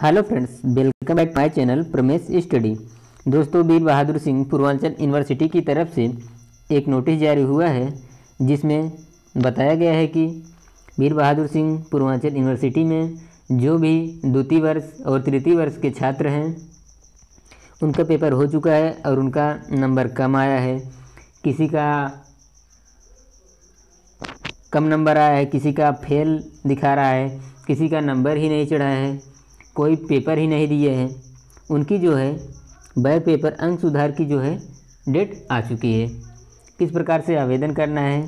Hello friends welcome back my channel Pramesh study दोस्तों, Veer Bahadur Singh Purvanchal university की तरफ़ से एक नोटिस जारी हुआ है, जिसमें बताया गया है कि वीर बहादुर सिंह पूर्वांचल यूनिवर्सिटी में जो भी द्वितीय वर्ष और तृतीय वर्ष के छात्र हैं, उनका पेपर हो चुका है और उनका नंबर कम आया है। किसी का कम नंबर आया है, किसी का फेल दिखा रहा है, किसी का नंबर ही नहीं चढ़ा है। कोई पेपर ही नहीं दिए हैं। उनकी जो है बैक पेपर अंक सुधार की जो है, डेट आ चुकी है। किस प्रकार से आवेदन करना है?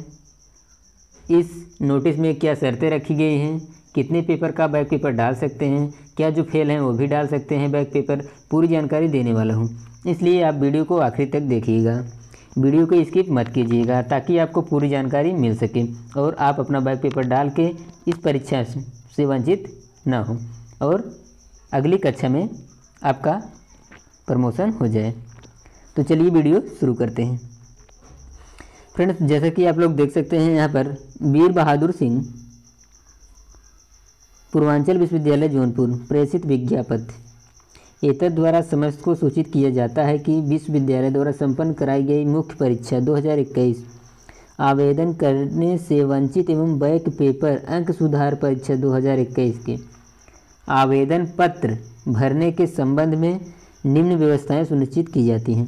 इस नोटिस में क्या शर्तें रखी गई हैं? कितने पेपर का बैक पेपर डाल सकते हैं? क्या जो फेल हैं वो भी डाल सकते हैं? बैक पेपर पूरी जानकारी देने वाला हूँ। इसलिए आप वीडियो को आखिरी तक देखिएगा। वीडियो को स्किप मत कीजिएगा ताकि आपको पूरी जानकारी मिल सके और आप अपना बैक पेपर डाल के इस परीक्षा से वंचित ना हो। और अगली कक्षा में आपका प्रमोशन हो जाए। तो चलिए वीडियो शुरू करते हैं। फ्रेंड्स, जैसा कि आप लोग देख सकते हैं यहाँ पर वीर बहादुर सिंह, पूर्वांचल विश्वविद्यालय जौनपुर, प्रेषित विज्ञापन। एतद द्वारा समस्त को सूचित किया जाता है कि विश्वविद्यालय द्वारा संपन्न कराई गई मुख्य परीक्षा 2021 आवेदन करने से वंचित एवं बैक पेपर अंक सुधार परीक्षा 2021 के। आवेदन पत्र भरने के संबंध में निम्न व्यवस्थाएँ सुनिश्चित की जाती हैं।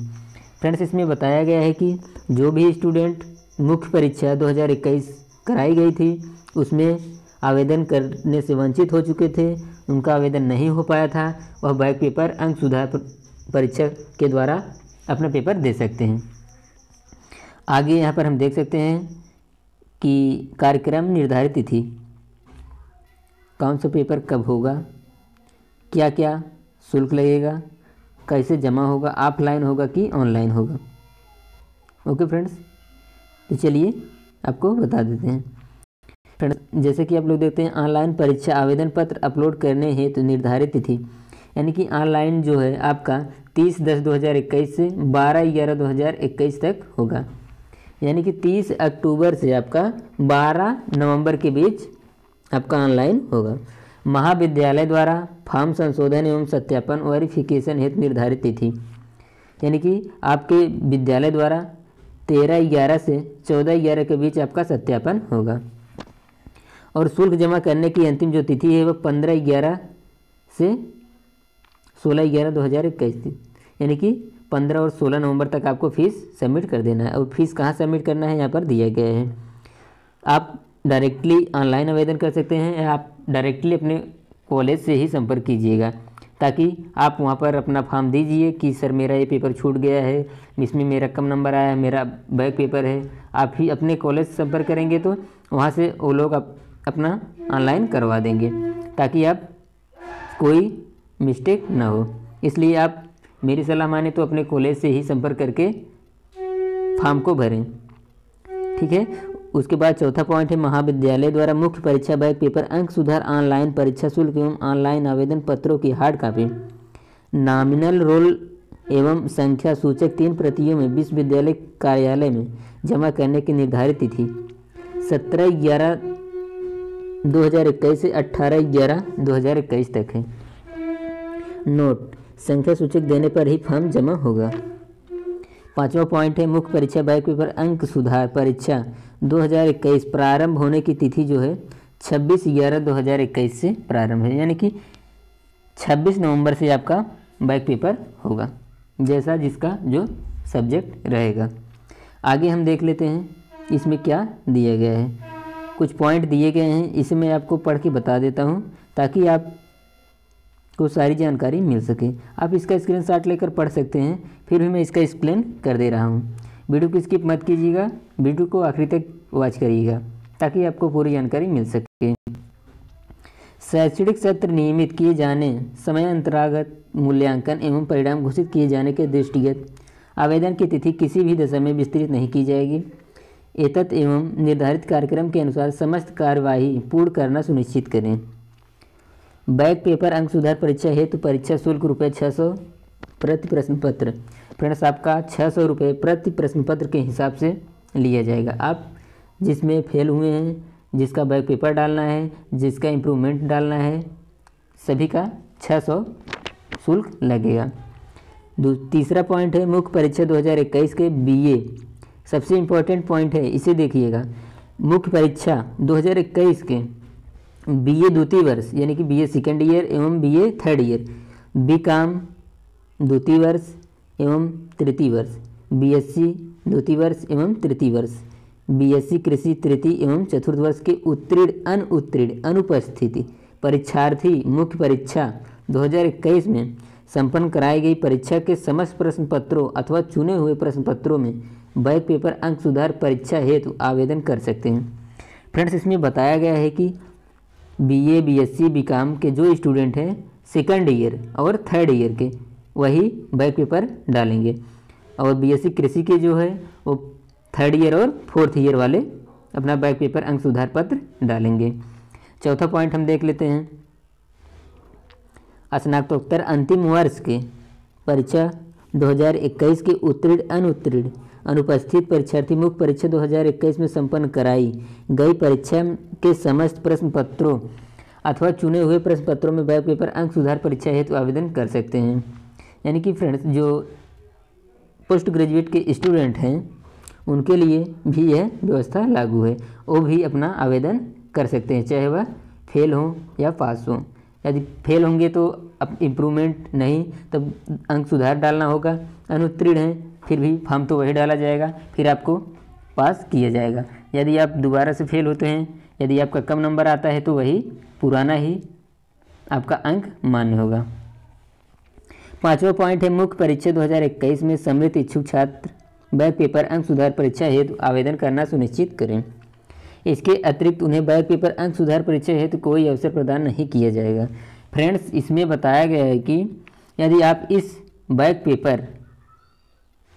फ्रेंड्स, इसमें बताया गया है कि जो भी स्टूडेंट मुख्य परीक्षा 2021 कराई गई थी, उसमें आवेदन करने से वंचित हो चुके थे, उनका आवेदन नहीं हो पाया था, वह बैक पेपर अंक सुधार परीक्षा के द्वारा अपना पेपर दे सकते हैं। आगे यहाँ पर हम देख सकते हैं कि कार्यक्रम निर्धारित तिथि कौन सा पेपर कब होगा? क्या क्या शुल्क लगेगा? कैसे जमा होगा? ऑफलाइन होगा कि ऑनलाइन होगा? ओके फ्रेंड्स तो चलिए आपको बता देते हैं। फ्रेंड्स, जैसे कि आप लोग देखते हैं, ऑनलाइन परीक्षा आवेदन पत्र अपलोड करने हेतु तो निर्धारित तिथि, यानी कि ऑनलाइन जो है आपका तीस दस दो हज़ार इक्कीस से बारह ग्यारह दो हज़ार इक्कीस तक होगा। यानी कि तीस अक्टूबर से आपका बारह नवंबर के बीच आपका ऑनलाइन होगा। महाविद्यालय द्वारा फॉर्म संशोधन एवं सत्यापन वेरिफिकेशन हेतु निर्धारित तिथि। यानी कि आपके विद्यालय द्वारा तेरह ग्यारह से चौदह ग्यारह के बीच आपका सत्यापन होगा। और शुल्क जमा करने की अंतिम जो तिथि है, वह पंद्रह ग्यारह से सोलह ग्यारह दो हज़ार इक्कीस यानी कि पंद्रह और सोलह नवंबर तक आपको फ़ीस सबमिट कर देना है। और फ़ीस कहाँ सबमिट करना है? यहाँ पर दिया गया है। आप डायरेक्टली ऑनलाइन आवेदन कर सकते हैं या आप डायरेक्टली अपने कॉलेज से ही संपर्क कीजिएगा, ताकि आप वहाँ पर अपना फॉर्म दीजिए कि, सर, मेरा ये पेपर छूट गया है, इसमें मेरा कम नंबर आया है, मेरा बैक पेपर है। आप ही अपने कॉलेज से संपर्क करेंगे तो वहाँ से वो लोग आप अपना ऑनलाइन करवा देंगे, ताकि आप कोई मिस्टेक ना हो। इसलिए आप मेरी सलाह माने तो अपने कॉलेज से ही संपर्क करके फॉर्म को भरें। ठीक है? उसके बाद चौथा पॉइंट है, महाविद्यालय द्वारा मुख्य परीक्षा बैक पेपर, अंक सुधार ऑनलाइन परीक्षा शुल्क एवं ऑनलाइन आवेदन पत्रों की हार्ड कॉपी नॉमिनल रोल एवं संख्या सूचक तीन प्रतियों में विश्वविद्यालय कार्यालय में जमा करने की निर्धारित तिथि। सत्रह ग्यारह 2021 से 18 ग्यारह 2021 तक है। नोट संख्या सूचक देने पर ही फॉर्म जमा होगा। पांचवा पॉइंट है, मुख्य परीक्षा बैक पेपर, अंक सुधार परीक्षा। 2021 प्रारंभ होने की तिथि जो है 26 ग्यारह 2021 से प्रारंभ है। यानी कि 26 नवंबर से आपका बैक पेपर होगा, जैसा जिसका जो सब्जेक्ट रहेगा। आगे हम देख लेते हैं, इसमें क्या दिया गया है। कुछ पॉइंट दिए गए हैं इसे मैं आपको पढ़ के बता देता हूँ, ताकि आप को सारी जानकारी मिल सके। आप इसका स्क्रीनशॉट लेकर पढ़ सकते हैं, फिर भी मैं इसका एक्सप्लेन कर दे रहा हूँ। वीडियो को स्किप मत कीजिएगा, वीडियो को आखिरी तक वॉच करिएगा, ताकि आपको पूरी जानकारी मिल सके। शैक्षणिक सत्र नियमित किए जाने समय अंतरागत मूल्यांकन एवं परिणाम घोषित किए जाने के दृष्टिगत आवेदन की तिथि किसी भी दशा में विस्तृत नहीं की जाएगी। एतत् एवं निर्धारित कार्यक्रम के अनुसार समस्त कार्यवाही पूर्ण करना सुनिश्चित करें। बैक पेपर अंक सुधार परीक्षा हेतु परीक्षा शुल्क रुपये छः सौ प्रति प्रश्न पत्र। फ्रेंड्स, आपका छः सौ रुपये प्रति प्रश्न पत्र के हिसाब से लिया जाएगा। आप जिसमें फेल हुए हैं, जिसका बैक पेपर डालना है, जिसका इम्प्रूवमेंट डालना है, सभी का छः सौ शुल्क लगेगा। तीसरा पॉइंट है मुख्य परीक्षा 2021 के बीए सबसे इम्पोर्टेंट पॉइंट है, इसे देखिएगा। मुख्य परीक्षा 2021 के बीए द्वितीय वर्ष, यानी कि बीए सेकेंड ईयर एवं BA third year B com द्वितीय वर्ष एवं तृतीय वर्ष. बीएससी द्वितीय वर्ष एवं तृतीय वर्ष. बीएससी कृषि तृतीय एवं चतुर्थ वर्ष के उत्तीर्ण, अनुत्तीर्ण, अनुपस्थिति, परीक्षार्थी, मुख्य परीक्षा 2021 में संपन्न कराई गई परीक्षा के समस्त प्रश्न पत्रों अथवा चुने हुए प्रश्न पत्रों में बैक पेपर अंक सुधार परीक्षा हेतु आवेदन कर सकते हैं। फ्रेंड्स, इसमें बताया गया है कि बीए बीएससी बीकॉम के जो स्टूडेंट हैं सेकंड ईयर और थर्ड ईयर के, वही बैक पेपर डालेंगे। और बीएससी कृषि के जो है, वो थर्ड ईयर और फोर्थ ईयर वाले अपना बैक पेपर अंक सुधार पत्र डालेंगे। चौथा पॉइंट हम देख लेते हैं। स्नातकोत्तर अंतिम वर्ष के परीक्षा 2021 के उत्तीर्ण, अनुत्तीर्ण अनुपस्थित परीक्षार्थी मुख्य परीक्षा 2021 में संपन्न कराई। गई परीक्षा के समस्त प्रश्न पत्रों अथवा चुने हुए प्रश्न पत्रों में बैक पेपर अंक सुधार परीक्षा हेतु आवेदन कर सकते हैं। यानी कि फ्रेंड्स, जो पोस्ट ग्रेजुएट के स्टूडेंट हैं, उनके लिए भी यह व्यवस्था लागू है। वो भी अपना आवेदन कर सकते हैं, चाहे वह फेल हो या पास हों। यदि फेल होंगे तो अब इम्प्रूवमेंट नहीं, तब अंक सुधार डालना होगा। अनुत्तीर्ण है फिर भी फॉर्म तो वही डाला जाएगा, फिर आपको पास किया जाएगा। यदि आप दोबारा से फेल होते हैं, यदि आपका कम नंबर आता है तो वही पुराना ही आपका अंक मान्य होगा। पांचवा पॉइंट है, मुख्य परीक्षा 2021 में सम्मिलित इच्छुक छात्र बैक पेपर अंक सुधार परीक्षा हेतु आवेदन करना सुनिश्चित करें। इसके अतिरिक्त उन्हें बैक पेपर अंक सुधार परीक्षा हेतु कोई अवसर प्रदान नहीं किया जाएगा। फ्रेंड्स, इसमें बताया गया है कि यदि आप इस बैक पेपर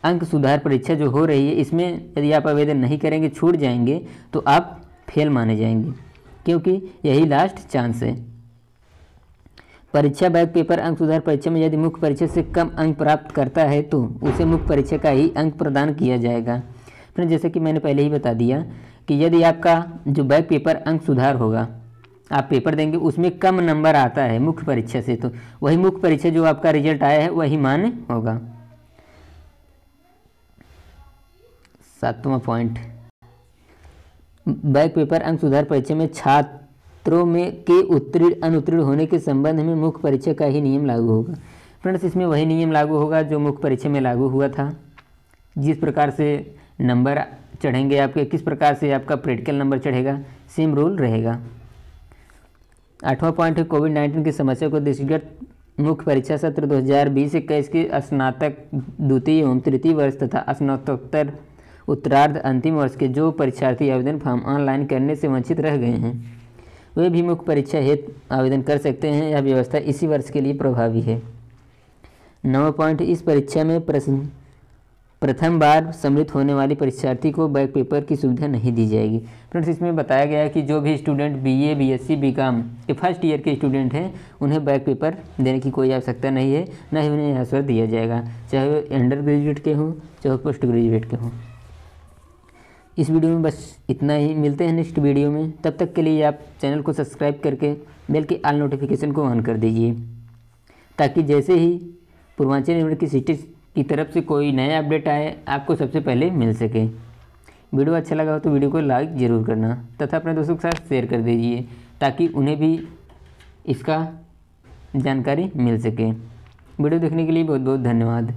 अंक सुधार परीक्षा जो हो रही है, इसमें यदि आप आवेदन नहीं करेंगे, छूट जाएँगे तो आप फेल माने जाएँगे, क्योंकि यही लास्ट चांस है। परीक्षा बैक पेपर अंक सुधार परीक्षा में यदि मुख्य परीक्षा से कम अंक प्राप्त करता है तो उसे मुख्य परीक्षा का ही अंक प्रदान किया जाएगा। फिर जैसे कि मैंने पहले ही बता दिया कि यदि आपका जो बैक पेपर अंक सुधार होगा, आप पेपर देंगे, उसमें कम नंबर आता है मुख्य परीक्षा से तो वही मुख्य परीक्षा जो आपका रिज़ल्ट आया है, वही मान्य होगा। सातवां पॉइंट बैक पेपर अंक सुधार परीक्षा में छात्रों में के उत्तीर्ण, अनुत्तीर्ण होने के संबंध में मुख्य परीक्षा का ही नियम लागू होगा। फ्रेंड्स इसमें वही नियम लागू होगा जो मुख्य परीक्षा में लागू हुआ था। जिस प्रकार से नंबर चढ़ेंगे आपके, किस प्रकार से आपका प्रैक्टिकल नंबर चढ़ेगा सेम रूल रहेगा। आठवां पॉइंट है कोविड नाइन्टीन की समस्या को दृष्टिगत मुख्य परीक्षा सत्र दो हज़ार बीस इक्कीस के स्नातक, द्वितीय एवं तृतीय वर्ष तथा स्नातकोत्तर उत्तरार्ध अंतिम वर्ष के जो परीक्षार्थी आवेदन फॉर्म ऑनलाइन करने से वंचित रह गए हैं वे भी मुख्य परीक्षा हेतु आवेदन कर सकते हैं। यह व्यवस्था इसी वर्ष के लिए प्रभावी है। नवा पॉइंट इस परीक्षा में प्रश्न प्रथम बार सम्मिलित होने वाली परीक्षार्थी को बैक पेपर की सुविधा नहीं दी जाएगी। फ्रेंड्स इसमें बताया गया है कि जो भी स्टूडेंट बीए, बीएससी, बीकॉम के फ़र्स्ट ईयर के स्टूडेंट हैं उन्हें बैक पेपर देने की कोई आवश्यकता नहीं है न ही उन्हें अवसर दिया जाएगा चाहे वो अंडर ग्रेजुएट के हों चाहे पोस्ट ग्रेजुएट के हों। इस वीडियो में बस इतना ही। मिलते हैं नेक्स्ट वीडियो में। तब तक के लिए आप चैनल को सब्सक्राइब करके बेल के आल नोटिफिकेशन को ऑन कर दीजिए, ताकि जैसे ही पूर्वांचल यूनिवर्सिटी की तरफ़ से कोई नया अपडेट आए, आपको सबसे पहले मिल सके। वीडियो अच्छा लगा हो तो वीडियो को लाइक ज़रूर करना, तथा अपने दोस्तों के साथ शेयर कर दीजिए, ताकि उन्हें भी इसका जानकारी मिल सके। वीडियो देखने के लिए बहुत बहुत धन्यवाद।